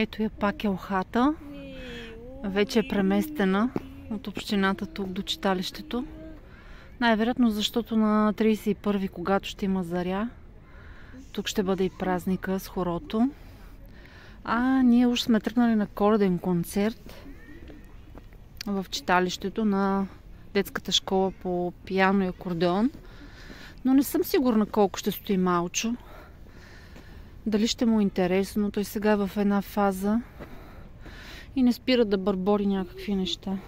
Ето я пак елхата. Вече е преместена от общината тук до читалището. Най-вероятно, защото на 31-ви, когато ще има заря, тук ще бъде и празника с хорото. А ние уж сме тръгнали на коледен концерт в читалището на детската школа по пиано и акордеон. Но не съм сигурна колко ще стои Малчо. Дали ще му е интересно. Той сега е в една фаза и не спира да бърбори някакви неща.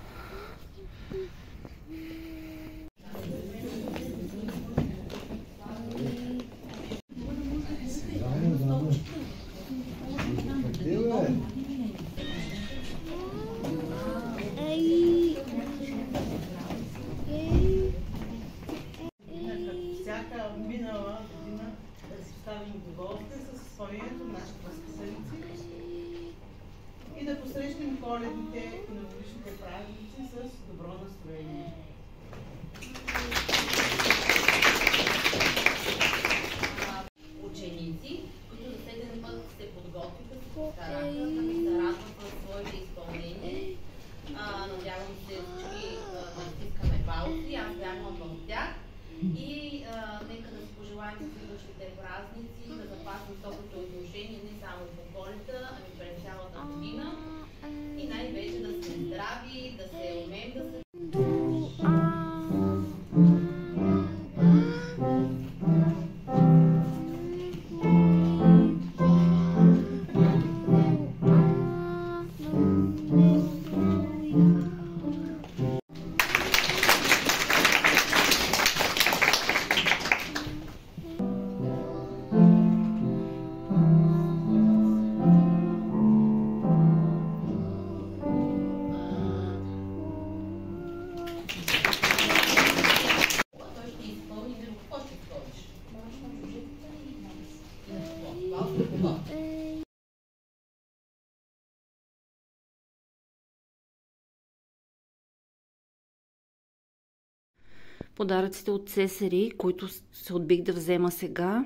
Подаръците от Цесари, които се отбих да взема сега.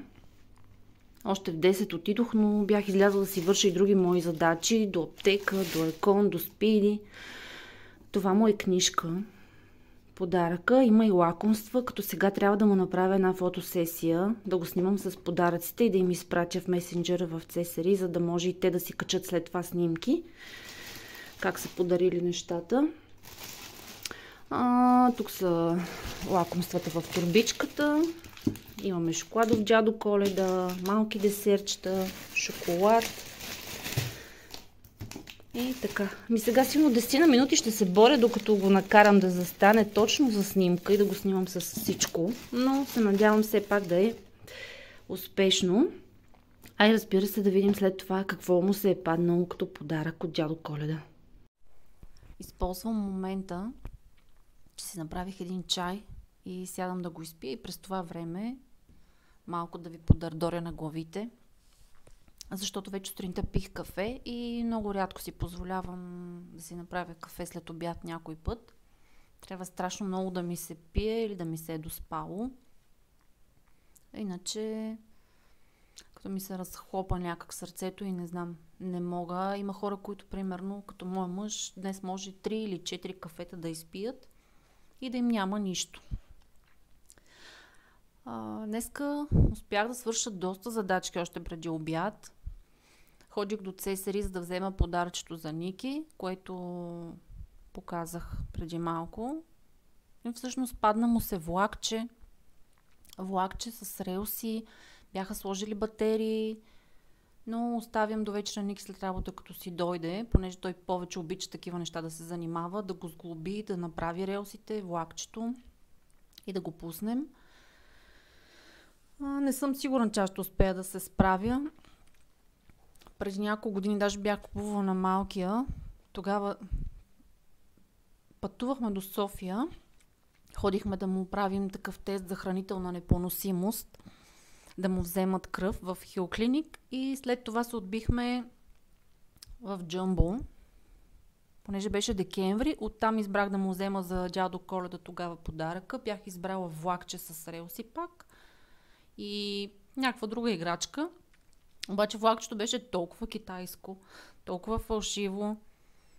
Още в 10 отидох, но бях излязла да си върша и други мои задачи. До аптека, до екон, до спиди. Това му е книжка. Подаръка. Има и лакомства, като сега трябва да му направя една фотосесия, да го снимам с подаръците и да им изпратя в месенджера в Цесари, за да може и те да си качат след това снимки. Как са подарили нещата. А, тук са лакомствата в турбичката. Имаме шоколадов дядо Коледа, малки десерчета, шоколад. И така. Ми сега сигурно 10 на минути ще се боря, докато го накарам да застане точно за снимка и да го снимам с всичко. Но се надявам все пак да е успешно. А и разбира се да видим след това какво му се е паднало като подарък от дядо Коледа. Използвам момента, си направих един чай и сядам да го изпия и през това време малко да ви подърдоря на главите. Защото вече сутринта пих кафе и много рядко си позволявам да си направя кафе след обяд някой път. Трябва страшно много да ми се пие или да ми се е доспало. Иначе, като ми се разхлопа някак сърцето и не знам, не мога. Има хора, които, примерно, като моя мъж, днес може 3 или 4 кафета да изпият и да им няма нищо. А, днеска успях да свърша доста задачки още преди обяд. Ходих до Цесари, за да взема подаръчето за Ники, което показах преди малко. И всъщност падна му се влакче. Влакче с релси. Бяха сложили батерии. Но оставям до вечера Ники след работа, като си дойде, понеже той повече обича такива неща да се занимава, да го сглоби, да направи релсите, влакчето и да го пуснем. Не съм сигурна, че аз ще успея да се справя. Преди няколко години даже бях купувала на малкия. Тогава пътувахме до София. Ходихме да му правим такъв тест за хранителна непоносимост. Да му вземат кръв в Хилклиник. И след това се отбихме в Джъмбо. Понеже беше декември, оттам избрах да му взема за дядо Коледа тогава подаръка. Бях избрала влакче с релси пак и някаква друга играчка. Обаче влакчето беше толкова китайско, толкова фалшиво.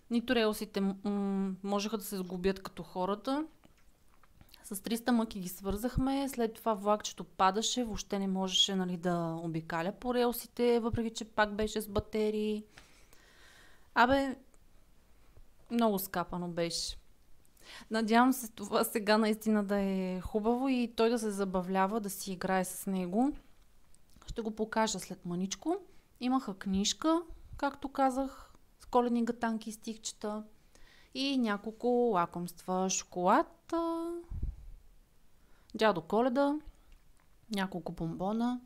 Нито релсите м- можеха да се сгубят като хората. С 300 мъки ги свързахме, след това влакчето падаше, въобще не можеше нали, да обикаля по релсите, въпреки че пак беше с батерии. Абе, много скапано беше. Надявам се това сега наистина да е хубаво и той да се забавлява, да си играе с него. Ще го покажа след маничко. Имаха книжка, както казах, с коледни гатанки и стихчета и няколко лакомства. Шоколад, дядо Коледа, няколко бомбона.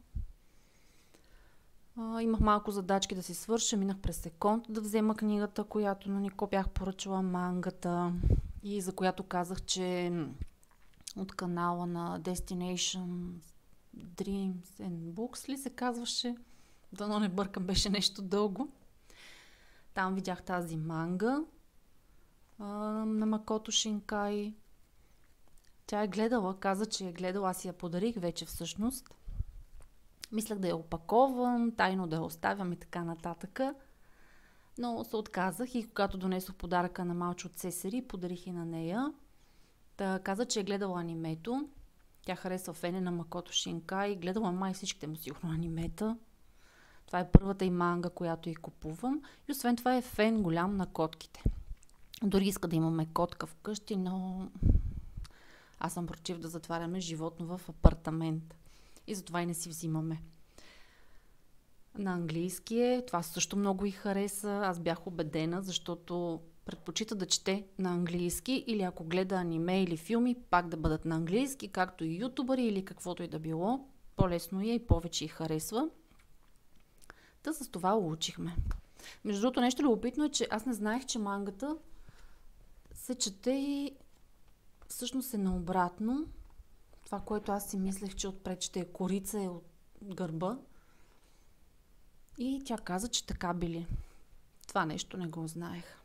А, имах малко задачки да си свърша, минах през секунд да взема книгата, която на Нико бях поръчала мангата и за която казах, че от канала на Destination Dreams and Books ли се казваше. Дано не бъркам, беше нещо дълго. Там видях тази манга а, на Макото Шинкай. Тя е гледала, каза, че е гледала, аз я подарих вече всъщност. Мислях да я опаковам, тайно да я оставям и така нататък. Но се отказах и когато донесох подаръка на Малчо от Сесери, подарих и на нея. Та каза, че е гледала анимето. Тя харесва фене на Макото Шинка и гледала май всичките му сигурно анимета. Това е първата и манга, която и купувам. И освен това е фен голям на котките. Дори иска да имаме котка вкъщи, но аз съм против да затваряме животно в апартамент. И затова и не си взимаме. На английски е. Това също много и хареса. Аз бях убедена, защото предпочита да чете на английски или ако гледа аниме или филми, пак да бъдат на английски, както и ютубъри или каквото и да било. По-лесно е и повече и харесва. Та с това учихме. Между другото, нещо любопитно е, че аз не знаех, че мангата се чете и всъщност е наобратно. Това, което аз си мислех, че отпред ще е корица, е от гърба. И тя каза, че така били. Това нещо не го знаех.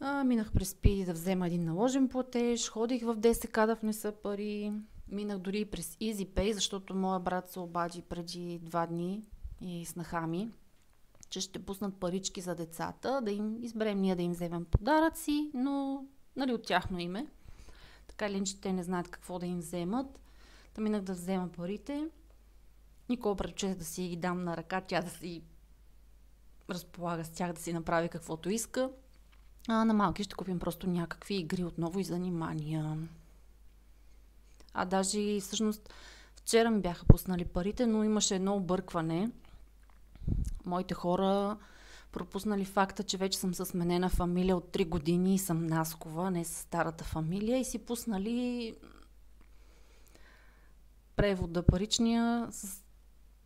А, минах през Пиди да взема един наложен платеж, ходих в ДСК да внеса пари, минах дори през EasyPay, защото моя брат се обади преди два дни и снаха ми, че ще пуснат парички за децата, да им изберем ние да им вземем подаръци, но нали, от тяхно име. Така ли, че те не знаят какво да им вземат. Та минах да взема парите. Никога предпочита да си ги дам на ръка, тя да си разполага с тях, да си направи каквото иска. А на малки ще купим просто някакви игри отново и занимания. А даже всъщност вчера ми бяха пуснали парите, но имаше едно объркване. Моите хора пропуснали факта, че вече съм с сменена фамилия от 3 години и съм Наскова, не с старата фамилия и си пуснали превода паричния с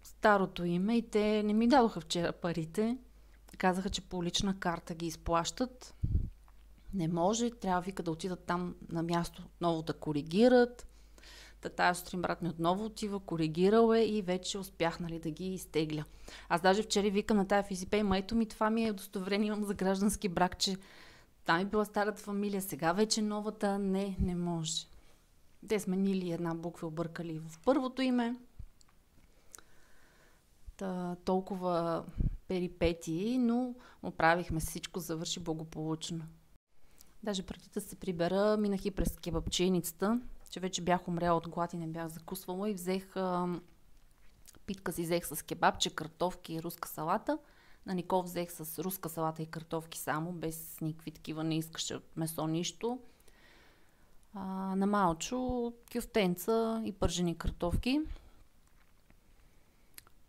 старото име и те не ми дадоха вчера парите. Казаха, че по лична карта ги изплащат. Не може, трябва вика да отидат там на място отново да коригират. Та тая сутрин брат ми отново отива, коригирал е и вече успях нали, да ги изтегля. Аз даже вчера викам на тая физипей, майто ми това ми е удостоверение имам за граждански брак, че там е била старата фамилия, сега вече новата не, не може. Те сменили една буква, объркали в първото име. Та, толкова перипетии, но оправихме всичко, завърши благополучно. Даже преди да се прибера, минах и през кебапченицата, че вече бях умряла от глад и не бях закусвала и взех а, питка си взех с кебабче, картофки и руска салата. На Никол взех с руска салата и картофки само, без никакви такива, не искаше месо нищо. А, на Малчо кюфтенца и пържени картофки.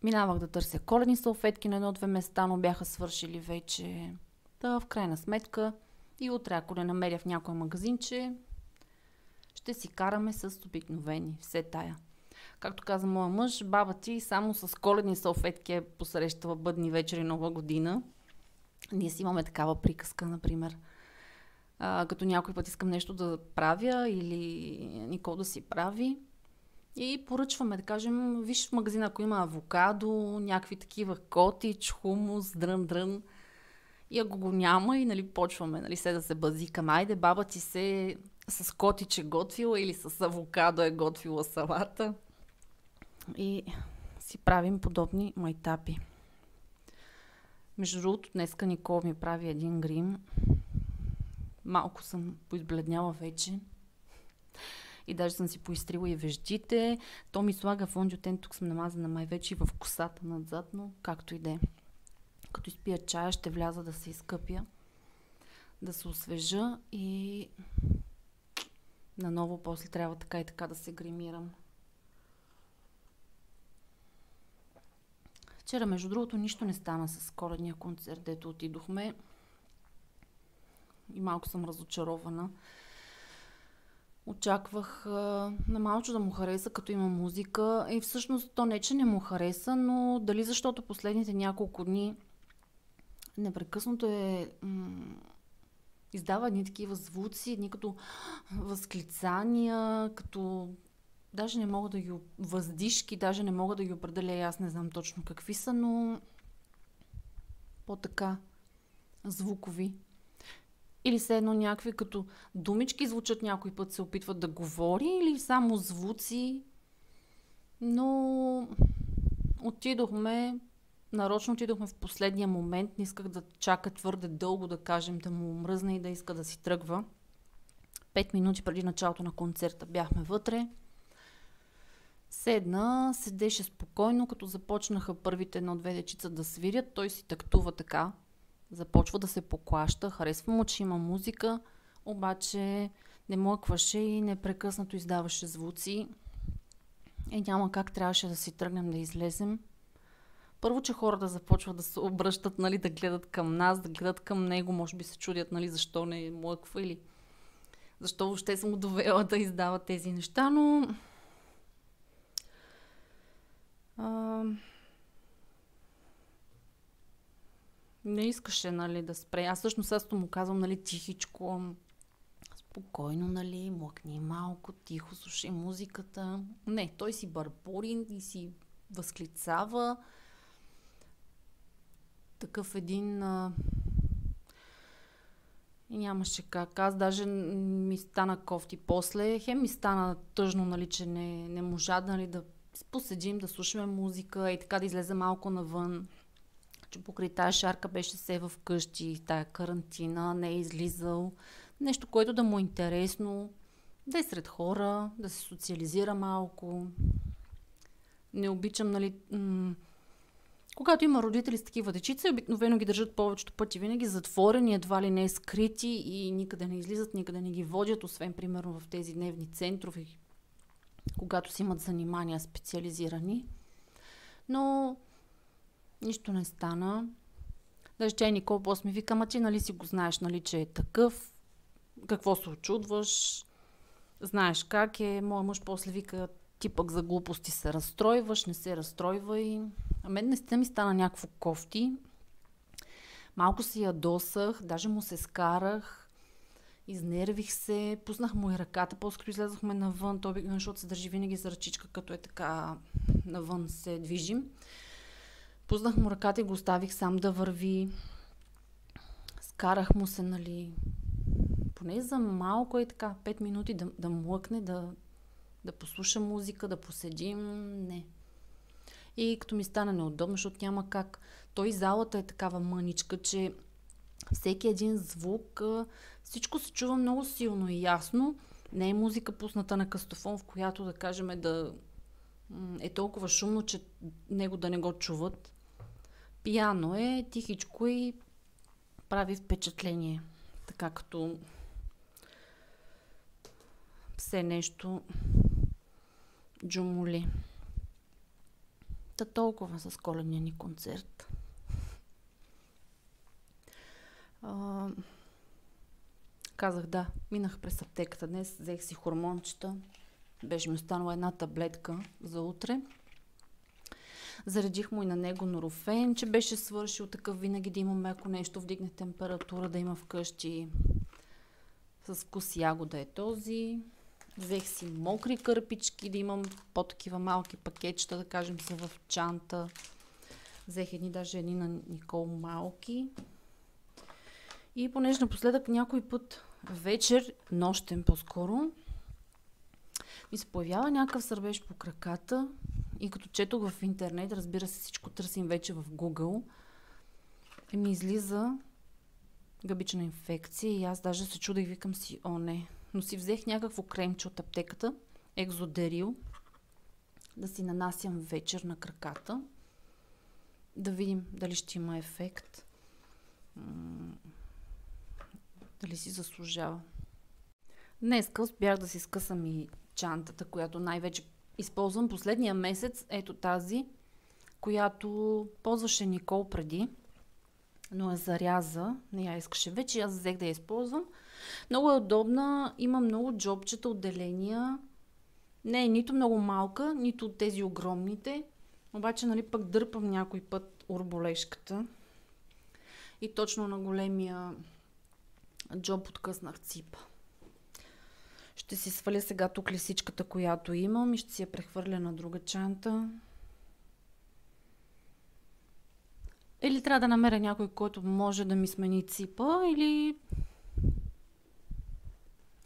Минавах да търся коледни салфетки на едно-две места, но бяха свършили вече. Та в крайна сметка и утре, ако не намеря в някой магазинче, ще си караме с обикновени, все тая. Както каза моя мъж, баба ти само с коледни салфетки е посрещала бъдни вечери нова година. Ние си имаме такава приказка, например. А, като някой път искам нещо да правя или Никол да си прави. И поръчваме, да кажем, виж в магазина, ако има авокадо, някакви такива котич, хумус, дрън-дрън. И ако го няма и нали, почваме нали, се да се базикам, айде баба ти се с котиче готвила или с авокадо е готвила салата. И си правим подобни майтапи. Между другото, днеска Никол ми прави един грим. Малко съм поизбледняла вече. И даже съм си поизтрила и веждите. То ми слага фондиотен, тук съм намазана май вече и в косата надзад, но както и да е. Като изпия чая, ще вляза да се изкъпя, да се освежа и наново после трябва така и така да се гримирам. Вчера, между другото, нищо не стана с коледния концерт, дето отидохме. И малко съм разочарована. Очаквах а, на малчо да му хареса, като има музика. И всъщност то не, че не му хареса, но дали защото последните няколко дни непрекъснато е... М- издава едни такива звуци, едни като възклицания, като даже не мога да ги въздишки, даже не мога да ги определя, аз не знам точно какви са, но по-така звукови. Или все едно някакви като думички звучат някой път се опитват да говори или само звуци. Но отидохме, нарочно отидохме в последния момент, не исках да чака твърде дълго да кажем да му мръзне и да иска да си тръгва. Пет минути преди началото на концерта бяхме вътре. Седна, седеше спокойно, като започнаха първите едно-две дечица да свирят. Той си тактува така, започва да се поклаща, харесва му, че има музика, обаче не млъкваше и непрекъснато издаваше звуци. И няма как трябваше да си тръгнем да излезем. Първо, че хората започват да се обръщат, нали, да гледат към нас, да гледат към него, може би се чудят, нали, защо не млъква или защо въобще съм го довела да издава тези неща, но а, не искаше, нали, да спре. Аз всъщност аз му казвам, нали, тихичко, спокойно, нали, млъкни малко, тихо, слушай музиката. Не, той си бърбори и си възклицава. Такъв един... А... Нямаше как. Аз даже ми стана кофти после. Хем ми стана тъжно, нали, че не, не можа нали, да поседим, да слушаме музика и така да излезе малко навън. Че покрай тази шарка беше се в къщи, тая карантина, не е излизал. Нещо, което да му е интересно, да е сред хора, да се социализира малко. Не обичам, нали, м- когато има родители с такива дечица, обикновено ги държат повечето пъти винаги затворени, едва ли не скрити и никъде не излизат, никъде не ги водят, освен примерно в тези дневни центрове, когато си имат занимания специализирани. Но нищо не стана. Даже тя Никол после ми вика, ама ти нали си го знаеш, нали, че е такъв, какво се очудваш, знаеш как е. Моя мъж после вика, ти пък за глупости се разстройваш, не се разстройвай. А мен не ми стана някакво кофти. Малко си ядосах, даже му се скарах. Изнервих се, пуснах му и ръката, по-скоро излезахме навън, той защото се държи винаги за ръчичка, като е така навън се движим. Пуснах му ръката и го оставих сам да върви. Скарах му се, нали, поне за малко и така, 5 минути да, да млъкне, да, да послуша музика, да поседим. Не. И като ми стана неудобно, защото няма как. Той залата е такава мъничка, че всеки един звук, всичко се чува много силно и ясно. Не е музика пусната на кастофон, в която да кажем да е толкова шумно, че него да не го чуват. Пияно е, тихичко и прави впечатление. Така като все нещо джумоли. Та толкова с коледния ни концерт. А, казах да, минах през аптеката днес, взех си хормончета, беше ми останала една таблетка за утре. Заредих му и на него норофен, че беше свършил такъв винаги да имаме, ако нещо вдигне температура, да има вкъщи с вкус ягода е този. Взех си мокри кърпички, да имам по-такива малки пакетчета, да кажем са в чанта. Взех едни, даже едни на Никол малки. И понеже напоследък някой път вечер, нощен по-скоро, ми се появява някакъв сърбеж по краката и като четох в интернет, разбира се, всичко търсим вече в Google, и ми излиза гъбична инфекция и аз даже се чудих, викам си, о не. Но си взех някакво кремче от аптеката, екзодерил, да си нанасям вечер на краката, да видим дали ще има ефект, дали си заслужава. Днеска успях да си скъсам и чантата, която най-вече използвам последния месец. Ето тази, която ползваше Никол преди, но е заряза. Не я искаше вече, аз взех да я използвам. Много е удобна, има много джобчета, отделения. Не е нито много малка, нито от тези огромните. Обаче, нали, пък дърпам някой път урболешката. И точно на големия джоб откъснах ципа. Ще си сваля сега тук лисичката, която имам и ще си я прехвърля на друга чанта. Или трябва да намеря някой, който може да ми смени ципа, или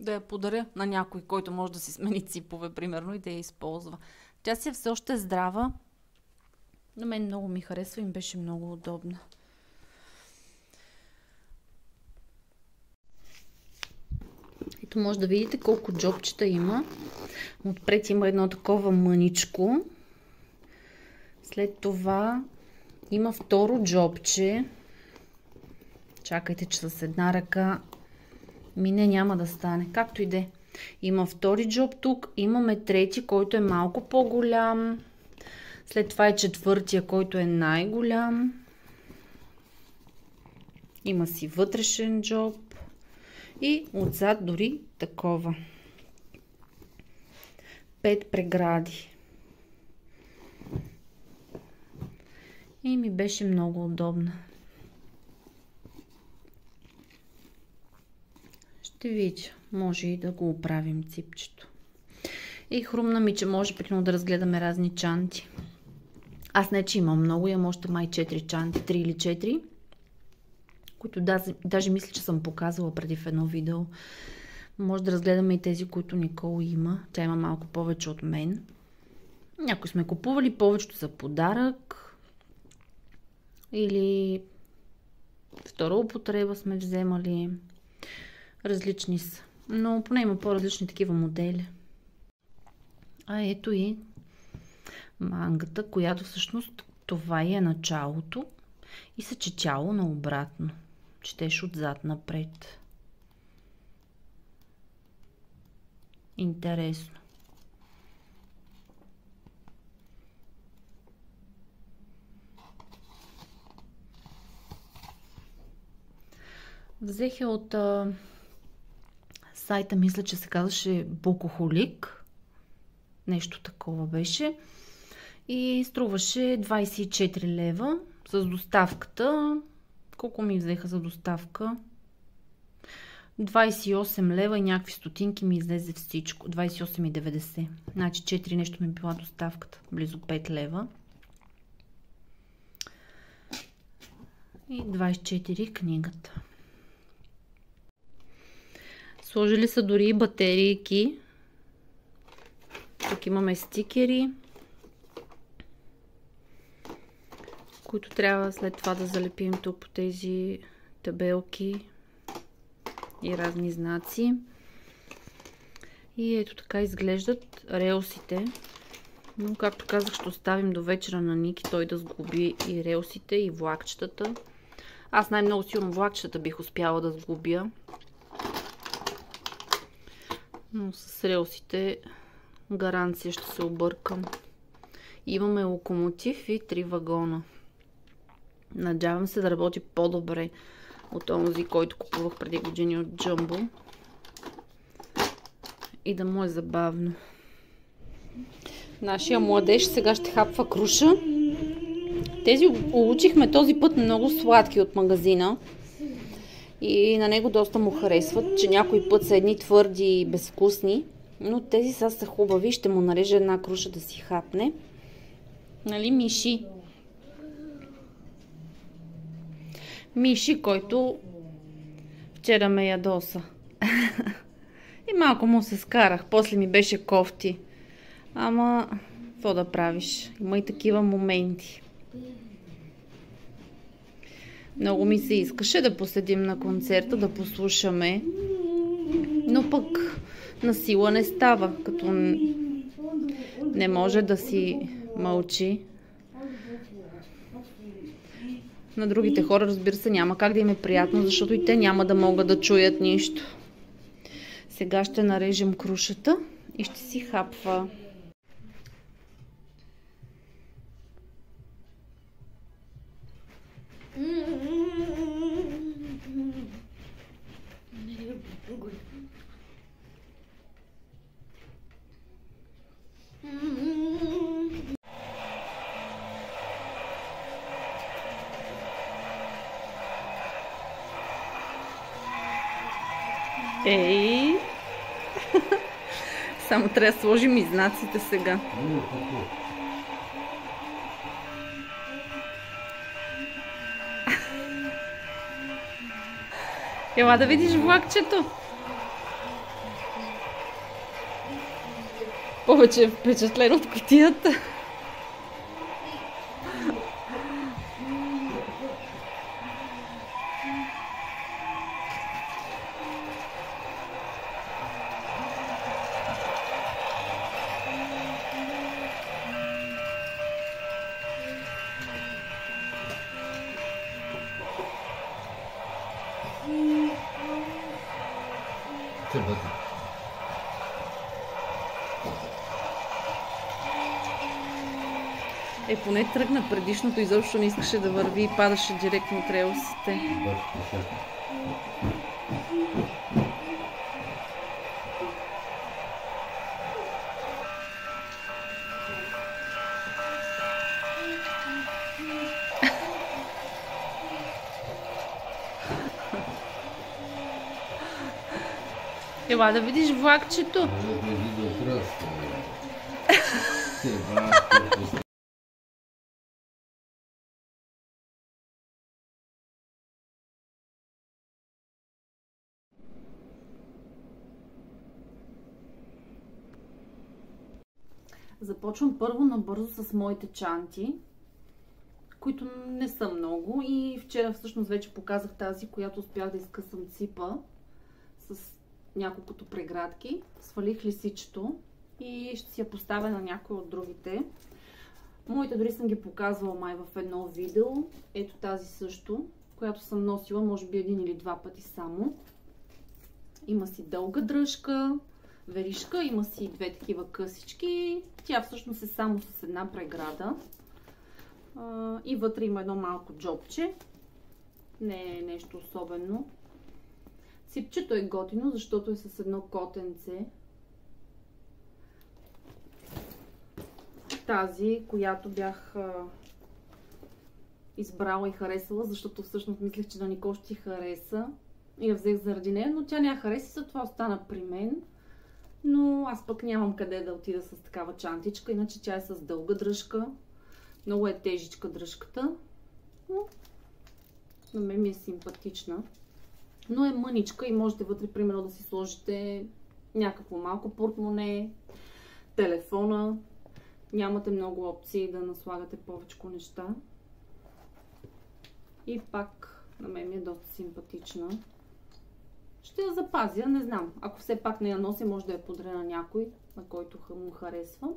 да я подаря на някой, който може да си смени ципове, примерно, и да я използва. Тя си е все още здрава. На мен много ми харесва и беше много удобна. Ето може да видите колко джобчета има. Отпред има едно такова мъничко. След това има второ джобче. Чакайте, че с една ръка мине няма да стане. Както и де. Има втори джоб тук. Имаме трети, който е малко по-голям. След това е четвъртия, който е най-голям. Има си вътрешен джоб. И отзад дори такова. Пет прегради. И ми беше много удобна. Ще видя. Може и да го оправим ципчето. И хрумна ми, че може примерно да разгледаме разни чанти. Аз не, че имам много, имам още май 4 чанти, 3 или 4 които даже, даже мисля, че съм показвала преди в едно видео. Може да разгледаме и тези, които Никол има. Тя има малко повече от мен. Някои сме купували повечето за подарък. Или втора употреба сме вземали. Различни са. Но поне има по-различни такива модели. А ето и мангата, която всъщност това е началото и се четяло наобратно четеш отзад напред. Интересно. Взех я от сайта, мисля, че се казваше Букохолик. Нещо такова беше. И струваше 24 лева с доставката. Колко ми взеха за доставка? 28 лева и някакви стотинки ми излезе всичко. 28,90. Значи 4 нещо ми била доставката. Близо 5 лева. И 24 книгата. Сложили са дори и батерийки. Тук имаме стикери. които трябва след това да залепим тук по тези табелки и разни знаци. И ето така изглеждат релсите. Но, както казах, ще оставим до вечера на Ники той да сглоби и релсите, и влакчетата. Аз най-много сигурно влакчетата бих успяла да сглобя. Но с релсите гаранция ще се объркам. Имаме локомотив и три вагона. Надявам се да работи по-добре от този, който купувах преди години от Джамбо. И да му е забавно. Нашия младеж сега ще хапва круша. Тези улучихме този път много сладки от магазина. И на него доста му харесват, че някой път са едни твърди и безвкусни. Но тези са са хубави. Ще му нарежа една круша да си хапне. Нали, Миши? Миши, който вчера ме ядоса. и малко му се скарах. После ми беше кофти. Ама, какво да правиш? Има и такива моменти. Много ми се искаше да поседим на концерта, да послушаме. Но пък на сила не става, като не може да си мълчи. На другите хора, разбира се, няма как да им е приятно, защото и те няма да могат да чуят нищо. Сега ще нарежем крушата и ще си хапва. Ей! Само трябва да сложим и знаците сега. Ела да видиш влакчето. Повече е впечатлен от котията. Ще бъде. Е, поне тръгна предишното, изобщо не искаше да върви и падаше директно от релсите. Баш, Ела да видиш влакчето. Върти, Започвам първо набързо с моите чанти, които не са много и вчера всъщност вече показах тази, която успях да изкъсам ципа с няколкото преградки. Свалих лисичето и ще си я поставя на някой от другите. Моите дори съм ги показвала май в едно видео. Ето тази също, която съм носила може би един или два пъти само. Има си дълга дръжка, веришка, има си две такива късички. Тя всъщност е само с една преграда. И вътре има едно малко джобче. Не е нещо особено. Ципчето е готино, защото е с едно котенце. Тази, която бях избрала и харесала, защото всъщност мислех, че на Никол ще хареса. И я взех заради нея, но тя няма хареса, затова остана при мен. Но аз пък нямам къде да отида с такава чантичка, иначе тя е с дълга дръжка. Много е тежичка дръжката. Но на мен ми е симпатична. Но е мъничка и можете вътре, примерно, да си сложите някакво малко портмоне, телефона. Нямате много опции да наслагате повече неща. И пак на мен ми е доста симпатична. Ще я запазя, не знам. Ако все пак не я нося, може да я подаря на някой, на който му харесва.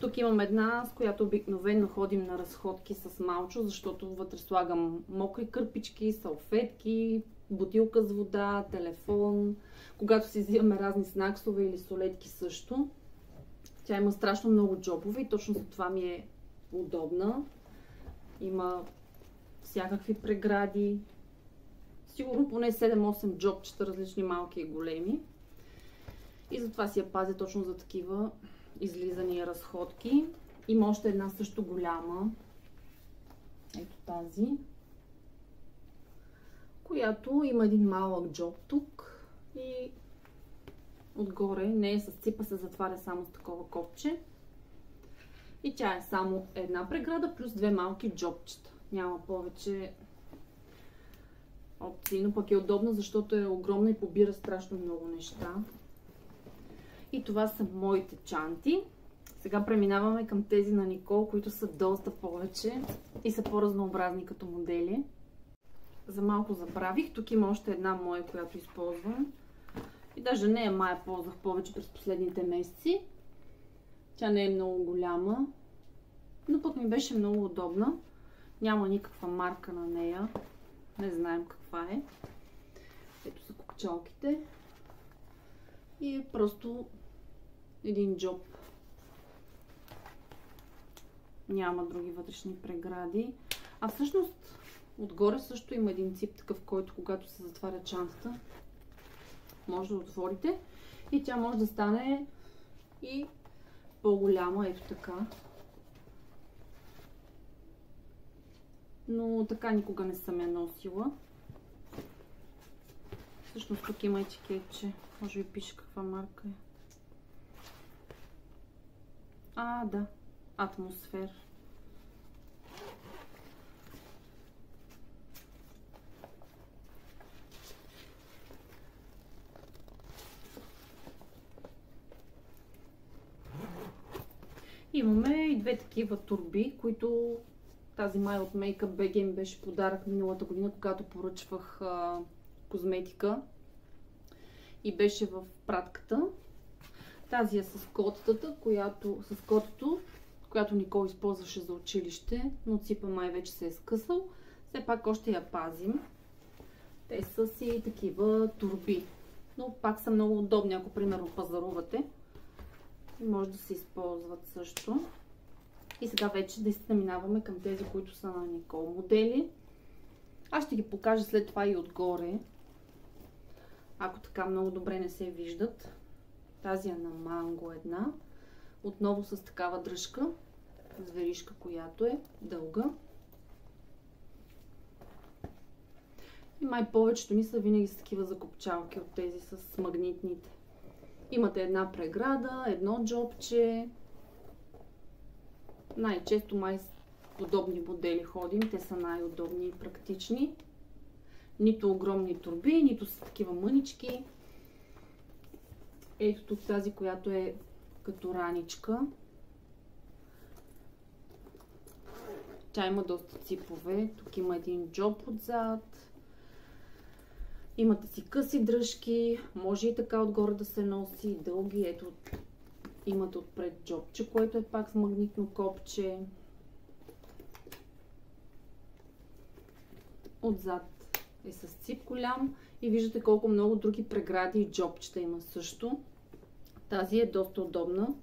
Тук имам една, с която обикновено ходим на разходки с малчо, защото вътре слагам мокри кърпички, салфетки, бутилка с вода, телефон. Когато си взимаме разни снаксове или солетки също. Тя има страшно много джобове и точно за това ми е удобна. Има всякакви прегради. Сигурно поне 7-8 джобчета, различни малки и големи. И затова си я пазя точно за такива излизания разходки. Има още една също голяма. Ето тази. Която има един малък джоб тук. И отгоре не е с ципа, се затваря само с такова копче. И тя е само една преграда плюс две малки джобчета. Няма повече опции, но пък е удобна, защото е огромна и побира страшно много неща. И това са моите чанти. Сега преминаваме към тези на Никол, които са доста повече и са по-разнообразни като модели. За малко забравих. Тук има още една моя, която използвам. И даже нея мая ползвах повече през последните месеци. Тя не е много голяма, но пък ми беше много удобна. Няма никаква марка на нея. Не знаем каква е. Ето са копчалките. И е просто един джоб. Няма други вътрешни прегради. А всъщност отгоре също има един цип такъв, който когато се затваря чантата, може да отворите и тя може да стане и по-голяма, ето така. Но така никога не съм я носила. Всъщност тук има етикетче. Може би пише каква марка е. А, да. Атмосфер. Имаме и две такива турби, които тази май от Makeup BG ми беше подарък миналата година, когато поръчвах а, козметика и беше в пратката. Тази е с котата, която, с котото, която Никол използваше за училище, но ципа май вече се е скъсал. Все пак още я пазим. Те са си такива турби. Но пак са много удобни, ако примерно пазарувате. Може да се използват също. И сега вече да минаваме към тези, които са на Никол модели. Аз ще ги покажа след това и отгоре. Ако така много добре не се виждат. Тази е на манго една. Отново с такава дръжка. С веришка, която е дълга. И май повечето ми са винаги с такива закопчалки от тези с магнитните. Имате една преграда, едно джобче. Най-често май подобни модели ходим. Те са най-удобни и практични. Нито огромни турби, нито са такива мънички. Ето тук тази, която е като раничка. Тя има доста ципове. Тук има един джоб отзад. Имате си къси дръжки, може и така отгоре да се носи, дълги. Ето имате отпред джобче, което е пак с магнитно копче. Отзад е с цип голям и виждате колко много други прегради и джобчета има също. Тази е доста удобна.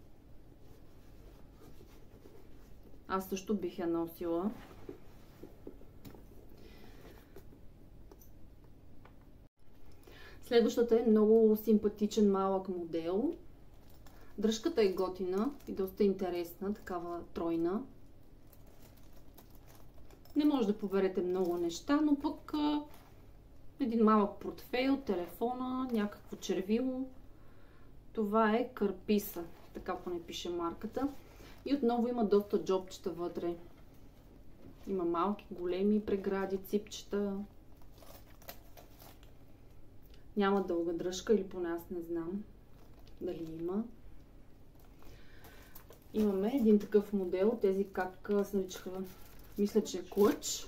Аз също бих я носила. Следващата е много симпатичен малък модел. Дръжката е готина и доста интересна, такава тройна. Не може да поберете много неща, но пък един малък портфейл, телефона, някакво червило. Това е Карписа, така поне пише марката. И отново има доста джобчета вътре. Има малки, големи прегради, ципчета, няма дълга дръжка или поне аз не знам дали има. Имаме един такъв модел, тези как се наричаха, мисля, че е клъч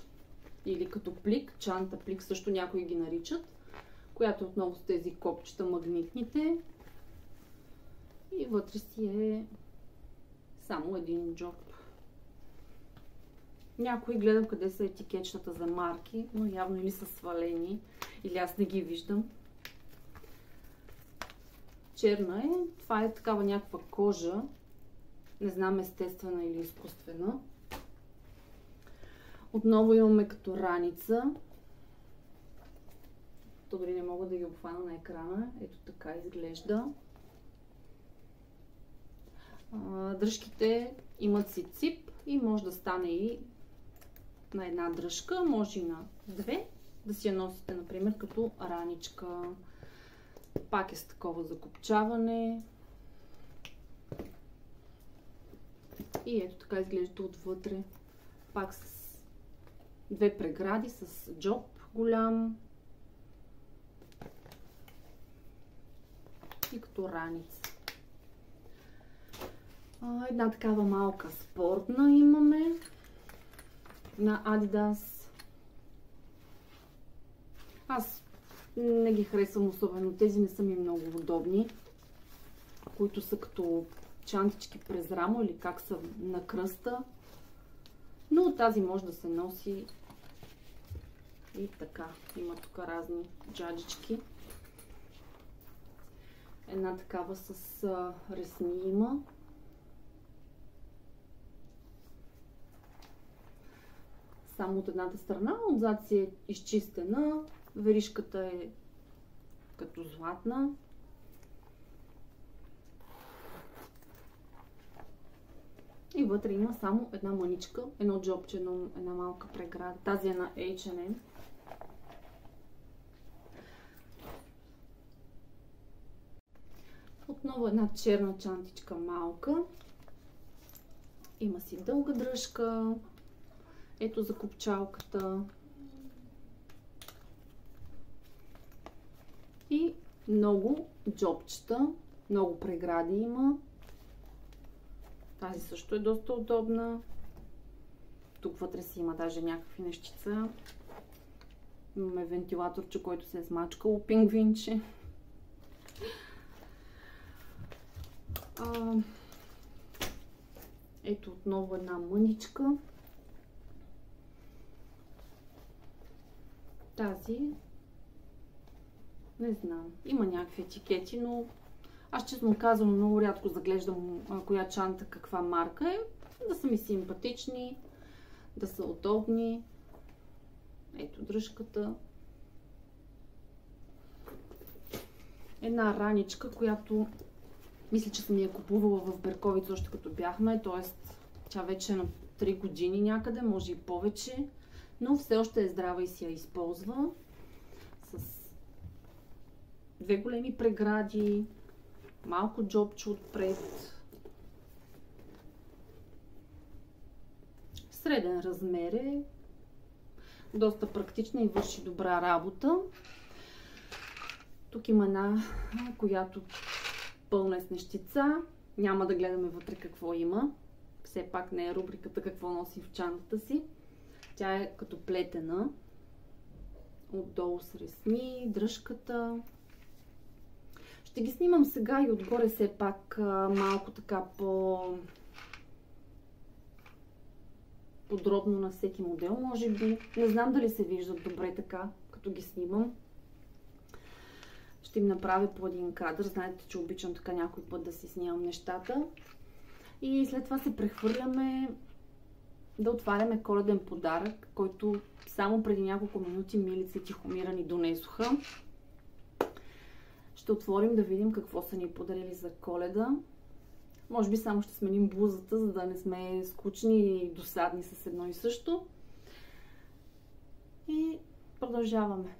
или като плик, чанта плик също някои ги наричат, която отново с тези копчета магнитните и вътре си е само един джоб. Някои гледам къде са етикетчета за марки, но явно или са свалени, или аз не ги виждам черна е. Това е такава някаква кожа. Не знам естествена или изкуствена. Отново имаме като раница. Дори не мога да ги обхвана на екрана. Ето така изглежда. Дръжките имат си цип и може да стане и на една дръжка, може и на две. Да си я носите, например, като раничка. Пак е с такова закопчаване. И ето така изглежда отвътре. Пак с две прегради, с джоб голям. И като раница. Една такава малка спортна имаме на Adidas. Не ги харесвам особено. Тези не са ми много удобни. Които са като чантички през рамо или как са на кръста. Но тази може да се носи и така. Има тук разни джаджички. Една такава с ресни има. Само от едната страна, отзад си е изчистена. Веришката е като златна. И вътре има само една маничка, едно джобче, едно, една малка преграда. Тази е на H&M. Отново една черна чантичка малка. Има си дълга дръжка. Ето за копчалката. И много джобчета, много прегради има. Тази също е доста удобна. Тук вътре си има даже някакви нещица. Имаме вентилаторче, който се е смачкало, пингвинче. А, ето отново една мъничка. Тази не знам. Има някакви етикети, но аз честно казвам много рядко заглеждам коя чанта каква марка е. Да са ми симпатични, да са удобни. Ето дръжката. Една раничка, която мисля, че съм я купувала в Берковица още като бяхме, т.е. тя вече е на 3 години някъде, може и повече, но все още е здрава и си я използва. Две големи прегради, малко джобче отпред. Среден размер е. Доста практична и върши добра работа. Тук има една, която пълна е с нещица. Няма да гледаме вътре какво има. Все пак не е рубриката какво носи в чантата си. Тя е като плетена. Отдолу с ресни, дръжката. Ще ги снимам сега и отгоре все пак малко така по подробно на всеки модел, може би. Не знам дали се виждат добре така, като ги снимам. Ще им направя по един кадър. Знаете, че обичам така някой път да си снимам нещата. И след това се прехвърляме да отваряме коледен подарък, който само преди няколко минути Милица и Тихомира ни донесоха. Ще отворим да видим какво са ни подарили за коледа. Може би само ще сменим блузата, за да не сме скучни и досадни с едно и също. И продължаваме.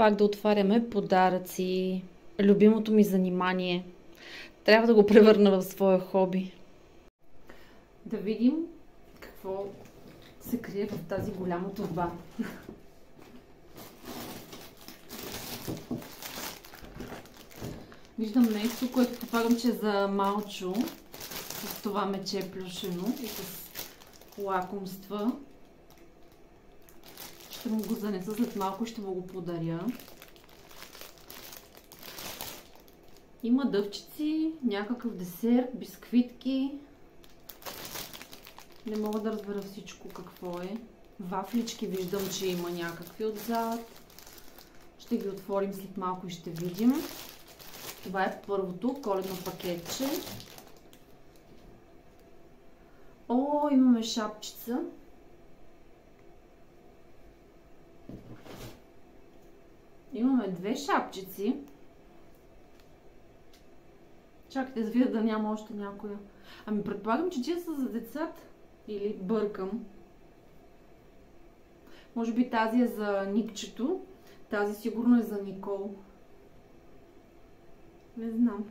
Пак да отваряме подаръци. Любимото ми занимание. Трябва да го превърна в своя хоби. Да видим какво се крие в тази голяма турба. Виждам нещо, което предполагам, че е за малчо. С това мече плюшено и с лакомства. Ще му го занеса след малко, ще му го подаря. Има дъвчици, някакъв десерт, бисквитки. Не мога да разбера всичко какво е. Вафлички виждам, че има някакви отзад. Ще ги отворим след малко и ще видим. Това е първото коледно пакетче. О, имаме шапчица. Имаме две шапчици. Чакайте да видя да няма още някоя. Ами предполагам, че тия са за децата. Или бъркам. Може би тази е за Никчето. Тази сигурно е за Никол. Не знам.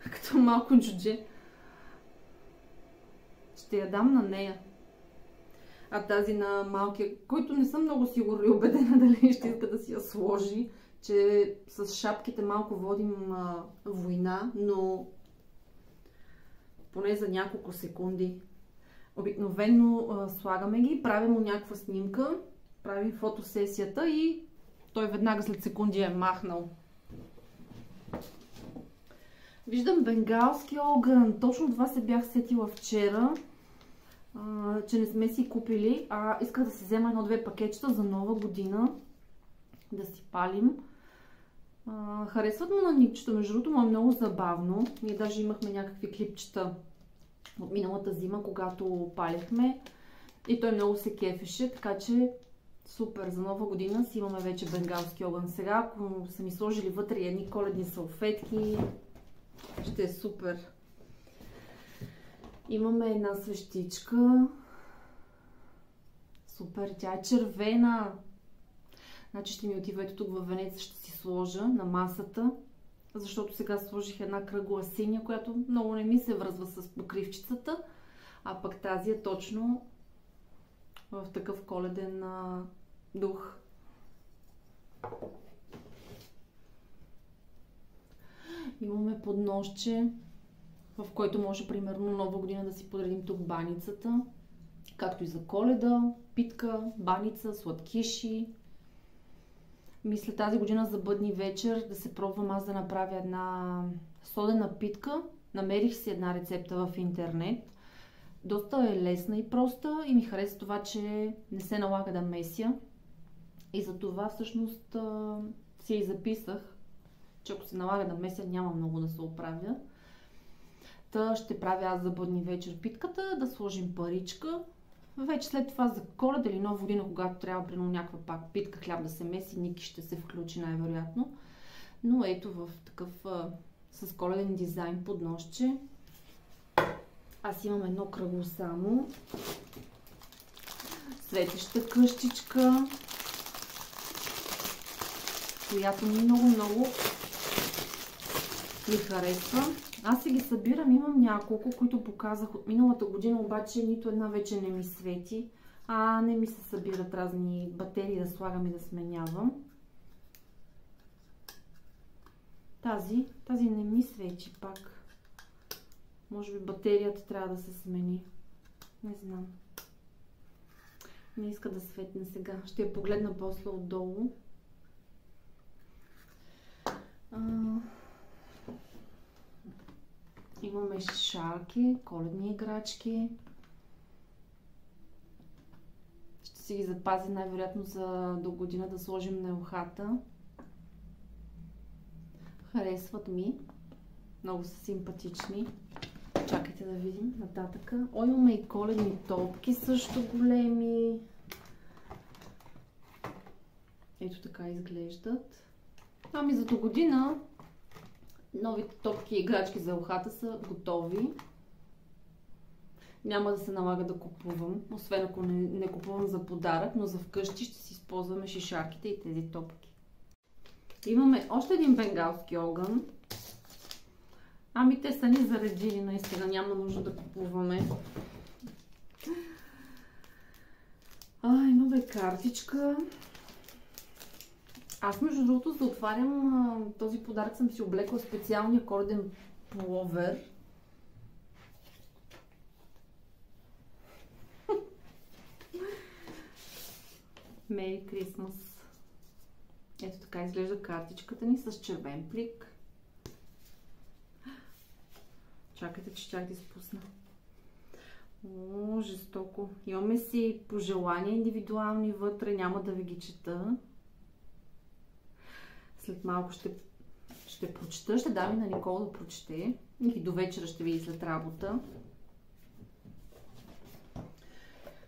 Като малко джудже. Ще я дам на нея. А тази на малкия, който не съм много сигурна и убедена дали ще иска да си я сложи, че с шапките малко водим а, война, но поне за няколко секунди. Обикновено а, слагаме ги, правим му някаква снимка, правим фотосесията и той веднага след секунди е махнал. Виждам бенгалски огън. Точно това се бях сетила вчера, че не сме си купили. А исках да си взема едно-две пакетчета за нова година. Да си палим. Харесват му на никчето, между другото му е много забавно. Ние даже имахме някакви клипчета от миналата зима, когато палихме. И той много се кефеше, така че супер, за нова година си имаме вече бенгалски огън. Сега, ако са ми сложили вътре едни коледни салфетки, ще е супер. Имаме една свещичка. Супер, тя е червена. Значи ще ми отива ето тук във Венеция, ще си сложа на масата. Защото сега сложих една кръгла синя, която много не ми се връзва с покривчицата. А пък тази е точно в такъв коледен а, дух. Имаме подножче, в който може примерно нова година да си подредим тук баницата, както и за коледа, питка, баница, сладкиши. Мисля тази година за бъдни вечер да се пробвам аз да направя една содена питка. Намерих си една рецепта в интернет. Доста е лесна и проста и ми хареса това, че не се налага да меся. И за това всъщност си я и записах, че ако се налага да меся, няма много да се оправя. Та ще правя аз за бъдни вечер питката, да сложим паричка. Вече след това за коледа или нова година, когато трябва при някаква пак питка, хляб да се меси, Ники ще се включи най-вероятно. Но ето в такъв а, с коледен дизайн под нощче. Аз имам едно кръгло само. Светеща къщичка която много-много ми харесва. Аз си ги събирам, имам няколко, които показах от миналата година, обаче нито една вече не ми свети. А не ми се събират разни батерии да слагам и да сменявам. Тази, тази не ми свети пак. Може би батерията трябва да се смени. Не знам. Не иска да светне сега. Ще я погледна после отдолу. Имаме шарки, коледни играчки. Ще си ги запази най-вероятно за до година да сложим на ухата. Харесват ми. Много са симпатични. Чакайте да видим нататъка. О, имаме и коледни топки също големи. Ето така изглеждат. Ами за до година новите топки и играчки за ухата са готови. Няма да се налага да купувам, освен ако не, не купувам за подарък, но за вкъщи ще си използваме шишарките и тези топки. Имаме още един бенгалски огън. Ами те са ни заредили, наистина няма нужда да купуваме. А, имаме картичка. Аз между другото за отварям този подарък съм си облекла специалния коледен пловер. Merry Christmas. Ето така изглежда картичката ни с червен плик. Чакайте, че тя да изпусна. О, жестоко. Имаме си пожелания индивидуални вътре, няма да ви ги чета. След малко ще, ще прочета, ще дам и на Никол да прочете. И до вечера ще види след работа.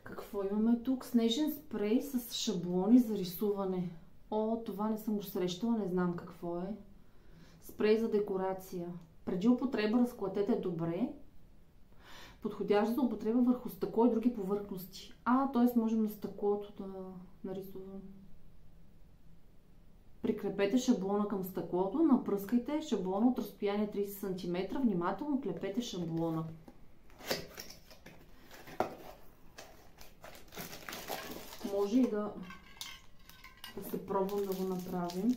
Какво имаме тук? Снежен спрей с шаблони за рисуване. О, това не съм го срещала, не знам какво е. Спрей за декорация. Преди употреба разклатете добре. Подходящ за употреба върху стъкло и други повърхности. А, т.е. можем на стъклото да нарисувам. Прикрепете шаблона към стъклото, напръскайте шаблона от разстояние 30 см, внимателно клепете шаблона. Може и да, да се пробвам да го направим.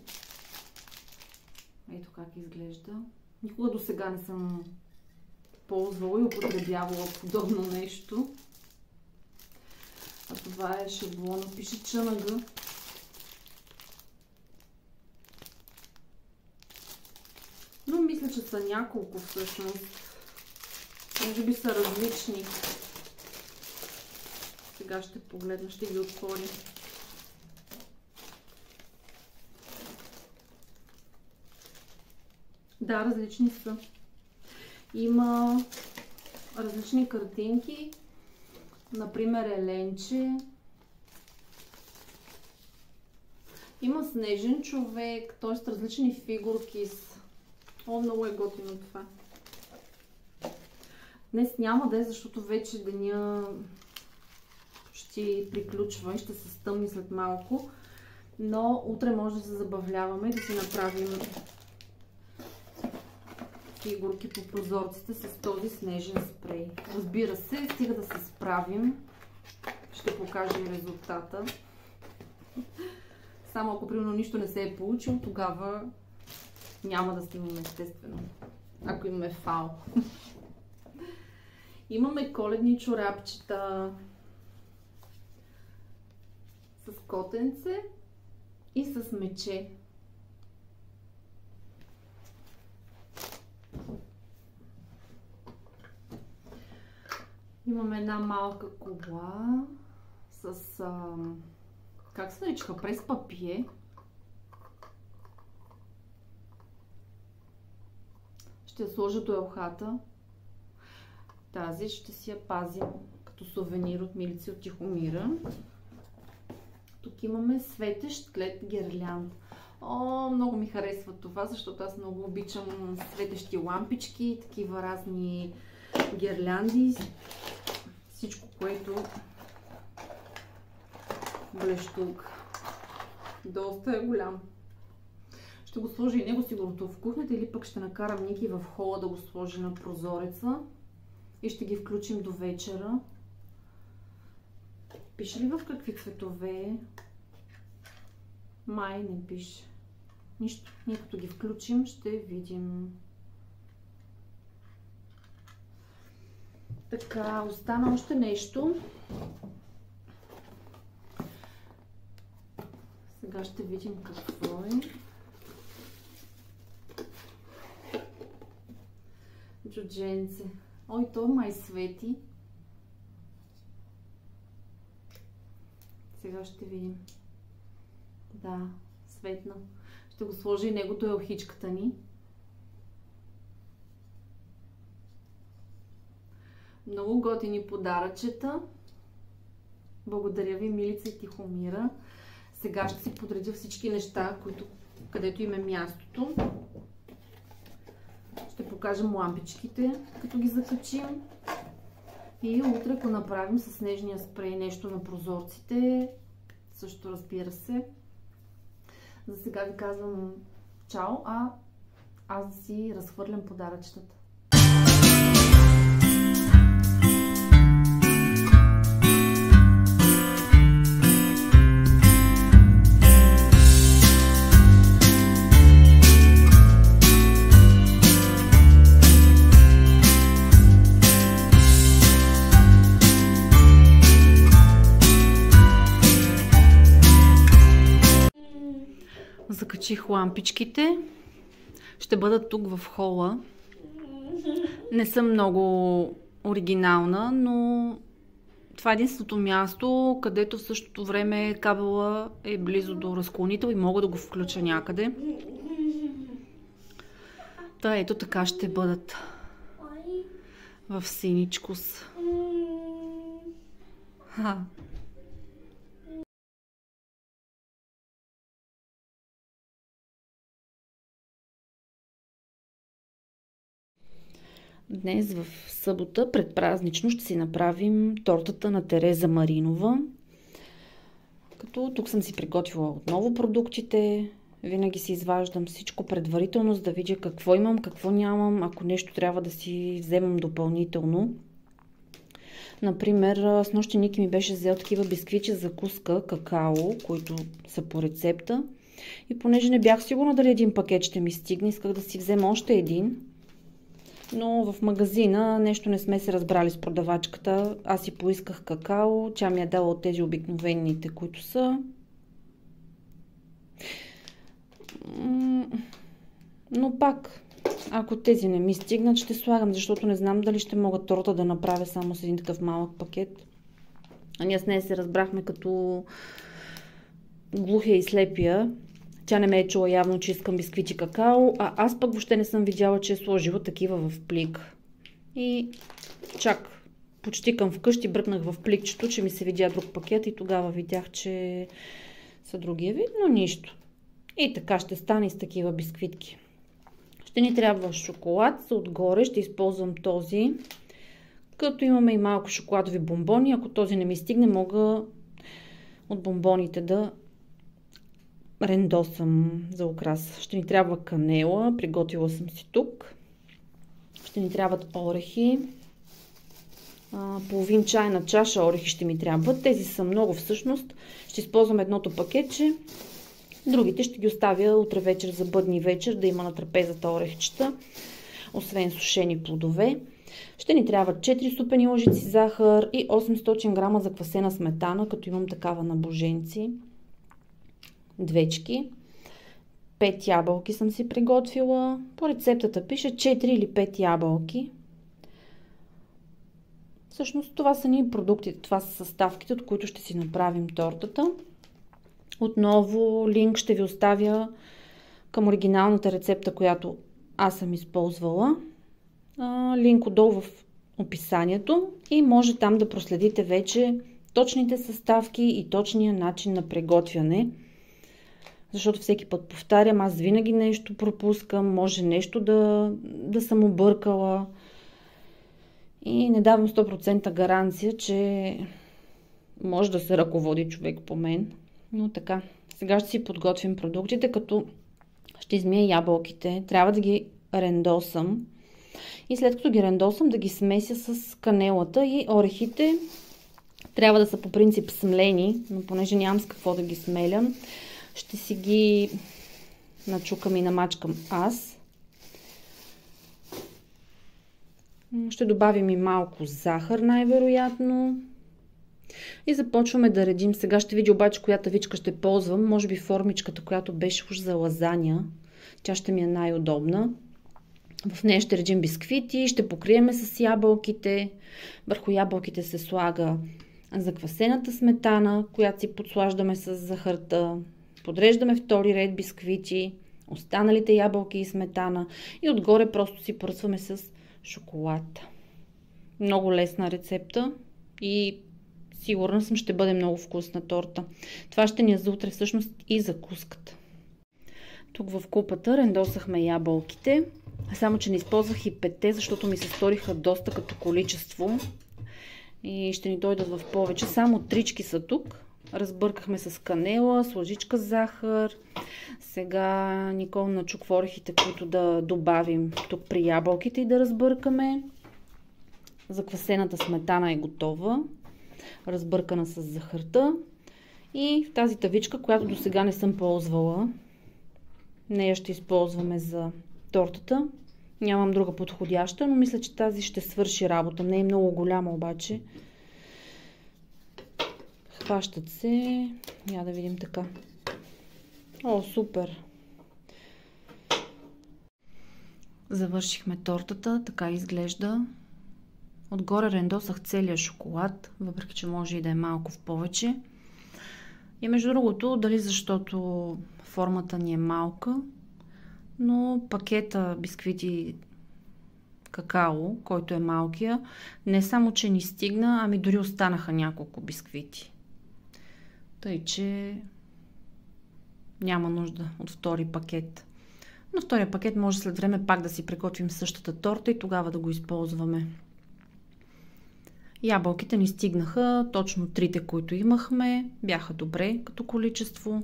Ето как изглежда. Никога до сега не съм ползвала и употребявала подобно нещо. А това е шаблона. Пише ЧНГ. Но мисля, че са няколко всъщност. Може би са различни. Сега ще погледна, ще ги отворим. Да, различни са. Има различни картинки. Например, Еленче. Има снежен човек, т.е. различни фигурки. С... О, много е готино това. Днес няма да е, защото вече деня почти приключва и ще се стъмни след малко. Но утре може да се забавляваме и да си направим фигурки по прозорците с този снежен спрей. Разбира се, стига да се справим. Ще покажем резултата. Само ако примерно нищо не се е получило, тогава няма да снимаме естествено. Ако имаме фал. Имаме коледни чорапчета с котенце и с мече. Имаме една малка кола с, а, как се нарича, през папие. Ще сложа до елхата. Тази ще си я пазим като сувенир от Милици от Тихомира. Тук имаме светещ клет гирлянд. О, много ми харесва това, защото аз много обичам светещи лампички, такива разни гирлянди, всичко, което блещук. Доста е голям. Ще го сложа и него сигурно в кухнята или пък ще накарам Ники в хола да го сложи на прозореца и ще ги включим до вечера. Пише ли в какви цветове? Май не пише. Нищо. Ние като ги включим ще видим. Така, остана още нещо. Сега ще видим какво е. Джудженце. Ой, то май свети. Сега ще видим. Да, светна. Ще го сложи и негото елхичката ни. Много готини подаръчета. Благодаря ви, Милица и Тихомира. Сега ще си подредя всички неща, които, където им е мястото. Ще покажем лампичките, като ги закачим. И утре, ако направим с снежния спрей нещо на прозорците, също разбира се. За сега ви казвам чао, а аз си разхвърлям подаръчетата. Закачих лампичките. Ще бъдат тук в хола. Не съм много оригинална, но това е единственото място, където в същото време кабела е близо до разклонител и мога да го включа някъде. Та ето така ще бъдат в синичкос. Ха. Днес в събота, предпразнично, ще си направим тортата на Тереза Маринова. Като тук съм си приготвила отново продуктите. Винаги си изваждам всичко предварително, за да видя какво имам, какво нямам, ако нещо трябва да си вземам допълнително. Например, с нощи Ники ми беше взел такива бисквичи за куска, какао, които са по рецепта. И понеже не бях сигурна дали един пакет ще ми стигне, исках да си взема още един. Но в магазина нещо не сме се разбрали с продавачката. Аз си поисках какао, тя ми е дала от тези обикновените, които са. Но пак, ако тези не ми стигнат, ще слагам, защото не знам дали ще мога торта да направя само с един такъв малък пакет. А ние с нея се разбрахме като глухия и слепия. Тя не ме е чула явно, че искам бисквити какао, а аз пък въобще не съм видяла, че е сложила такива в плик. И чак почти към вкъщи бръкнах в пликчето, че ми се видя друг пакет и тогава видях, че са другия вид, но нищо. И така ще стане с такива бисквитки. Ще ни трябва шоколад, отгоре ще използвам този, като имаме и малко шоколадови бомбони. Ако този не ми стигне, мога от бомбоните да рендосам за украс. Ще ни трябва канела, приготвила съм си тук. Ще ни трябват орехи. половин чайна чаша орехи ще ми трябват. Тези са много всъщност. Ще използвам едното пакетче. Другите ще ги оставя утре вечер за бъдни вечер, да има на трапезата орехчета, освен сушени плодове. Ще ни трябват 4 супени лъжици захар и 800 грама заквасена сметана, като имам такава на боженци. Двечки. 5 ябълки съм си приготвила. По рецептата пише 4 или 5 ябълки. Всъщност това са ни продукти, това са съставките, от които ще си направим тортата. Отново линк ще ви оставя към оригиналната рецепта, която аз съм използвала. Линк отдолу в описанието и може там да проследите вече точните съставки и точния начин на приготвяне. Защото всеки път повтарям, аз винаги нещо пропускам, може нещо да, да съм объркала. И не давам 100% гаранция, че може да се ръководи човек по мен. Но така, сега ще си подготвим продуктите, като ще измия ябълките. Трябва да ги рендосам. И след като ги рендосам, да ги смеся с канелата и орехите. Трябва да са по принцип смлени, но понеже нямам с какво да ги смелям, ще си ги начукам и намачкам аз. Ще добавим и малко захар най-вероятно. И започваме да редим. Сега ще видя обаче коя тавичка ще ползвам. Може би формичката, която беше уж за лазаня. Тя ще ми е най-удобна. В нея ще редим бисквити, ще покриеме с ябълките. Върху ябълките се слага заквасената сметана, която си подслаждаме с захарта. Подреждаме втори ред бисквити, останалите ябълки и сметана и отгоре просто си пръсваме с шоколад. Много лесна рецепта и Сигурна съм, ще бъде много вкусна торта. Това ще ни е за утре всъщност и закуската. Тук в купата рендосахме ябълките, само че не използвах и пете, защото ми се сториха доста като количество и ще ни дойдат в повече. Само трички са тук. Разбъркахме с канела, с лъжичка захар. Сега Никол начуква орехите, които да добавим тук при ябълките и да разбъркаме. Заквасената сметана е готова разбъркана с захарта. И в тази тавичка, която до сега не съм ползвала, нея ще използваме за тортата. Нямам друга подходяща, но мисля, че тази ще свърши работа. Не е много голяма обаче. Хващат се. Я да видим така. О, супер! Завършихме тортата. Така изглежда. Отгоре рендосах целия шоколад, въпреки че може и да е малко в повече. И между другото, дали защото формата ни е малка, но пакета бисквити, какао, който е малкия. Не само, че ни стигна, ами дори останаха няколко бисквити. Тъй, че няма нужда от втори пакет. На втория пакет може след време пак да си приготвим същата торта и тогава да го използваме. Ябълките ни стигнаха, точно трите, които имахме, бяха добре като количество.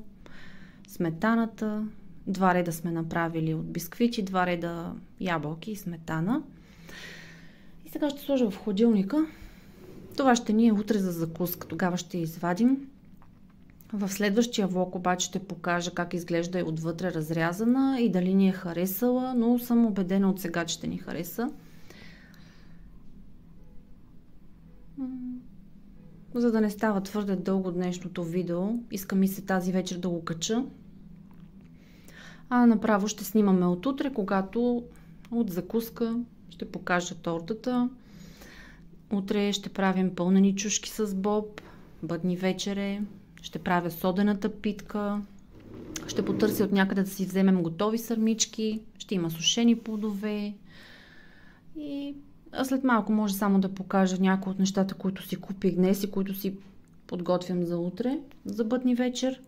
Сметаната, два реда сме направили от бисквити, два реда ябълки и сметана. И сега ще сложа в хладилника. Това ще ни е утре за закуска. Тогава ще извадим. В следващия влог обаче ще покажа как изглежда и отвътре разрязана и дали ни е харесала, но съм убедена от сега, че ще ни хареса. За да не става твърде дълго днешното видео, искам и се тази вечер да го кача. А направо ще снимаме от утре, когато от закуска ще покажа тортата. Утре ще правим пълнени чушки с боб, бъдни вечере, ще правя содената питка, ще потърся от някъде да си вземем готови сърмички, ще има сушени плодове. И а след малко може само да покажа някои от нещата, които си купих днес и които си подготвям за утре, за бъдни вечер.